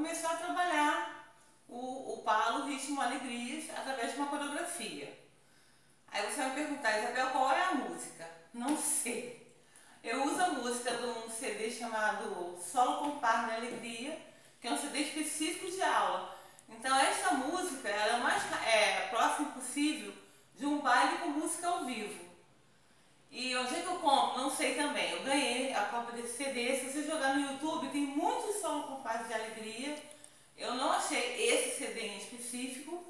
começar a trabalhar o, o palo, ritmo, alegrias através de uma coreografia. Aí você vai me perguntar, Isabel, qual é a música? Não sei. Eu uso a música de um CD chamado Solo com Par de Alegria, que é um CD específico de aula. Então esta música ela é o mais é, próximo possível de um baile com música ao vivo. E onde é que eu compro? Não sei também. Eu ganhei a cópia desse CD. Se você jogar no YouTube, tem muitos solo com par de alegria. Eu não achei esse CD em específico.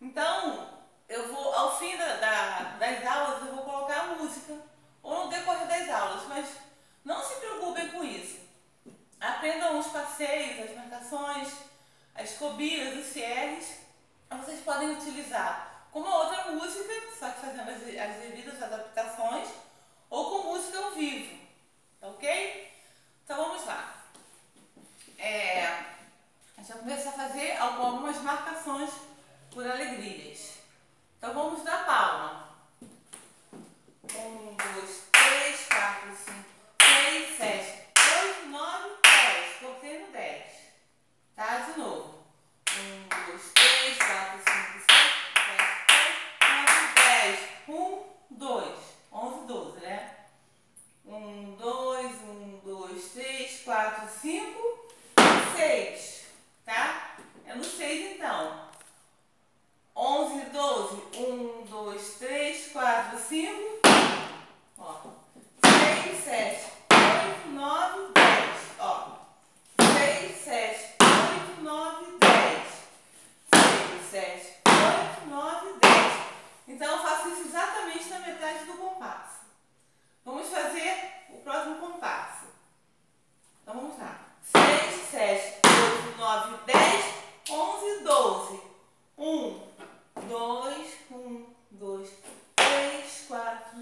Então, eu vou, ao fim da, da, das aulas, eu vou colocar a música. Ou no decorrer das aulas. Mas não se preocupem com isso. Aprendam os passeios, as marcações, as cobilhas, os CRs. Vocês podem utilizar com uma outra música, só que fazendo as, as devidas adaptações, ou com música ao vivo. Tá ok? Então vamos lá. É, a gente vai começar a fazer algumas marcações por alegrias. Então vamos dar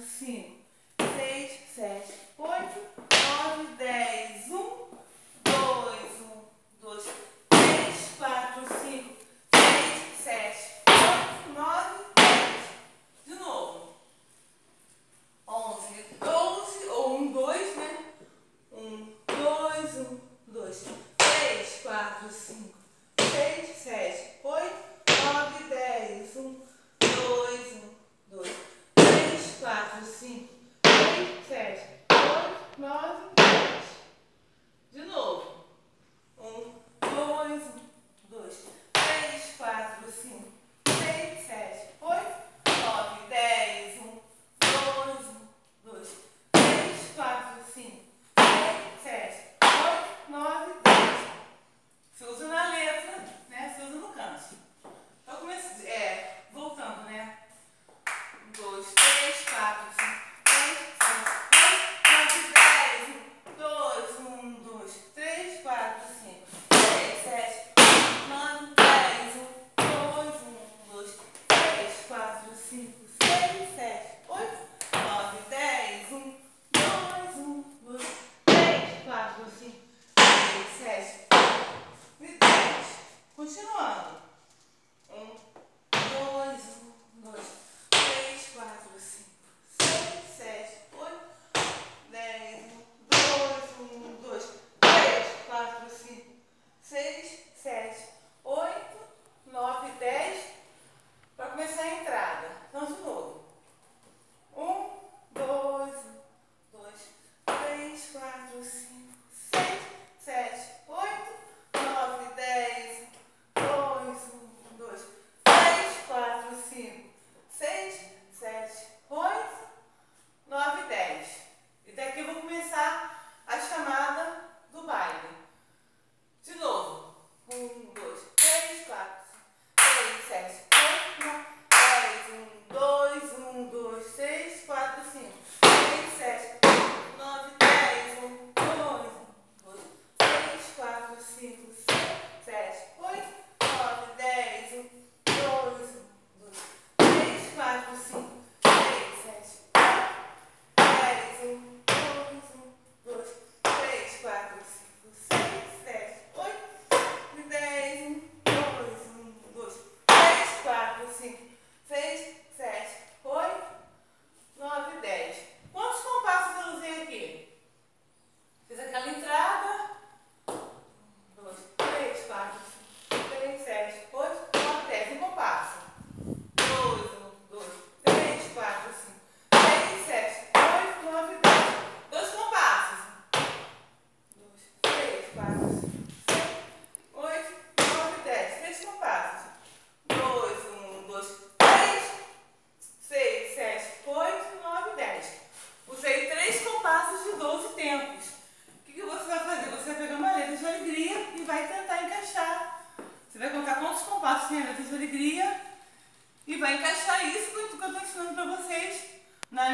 5, 6, 7, 8.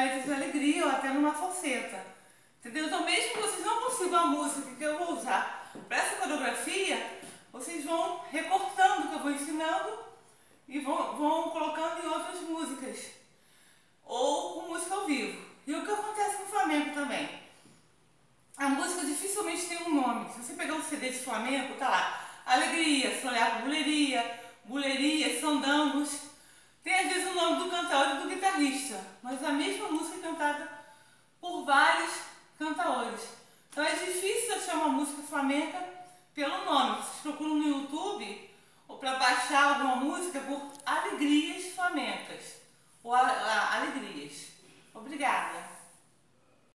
Alegria ou até numa falseta. Entendeu? Então, mesmo que vocês não consigam a música que eu vou usar para essa coreografia, vocês vão recortando o que eu vou ensinando e vão, vão colocando em outras músicas. Ou com música ao vivo. E o que acontece no Flamengo também? A música dificilmente tem um nome. Se você pegar um CD de Flamengo, tá lá. Alegria, para buleria, buleria, sandangos. Tem às vezes o nome do cantor e do guitarrista, mas a mesma música é cantada por vários cantadores. Então é difícil achar uma música flamenca pelo nome. Vocês procuram no YouTube ou para baixar alguma música por alegrias